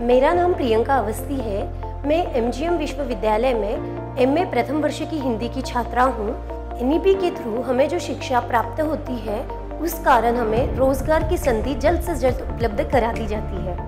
मेरा नाम प्रियंका अवस्थी है। मैं एमजीएम विश्वविद्यालय में एमए प्रथम वर्ष की हिंदी की छात्रा हूँ। एन के थ्रू हमें जो शिक्षा प्राप्त होती है, उस कारण हमें रोज़गार की संधि जल्द से जल्द उपलब्ध करा दी जाती है।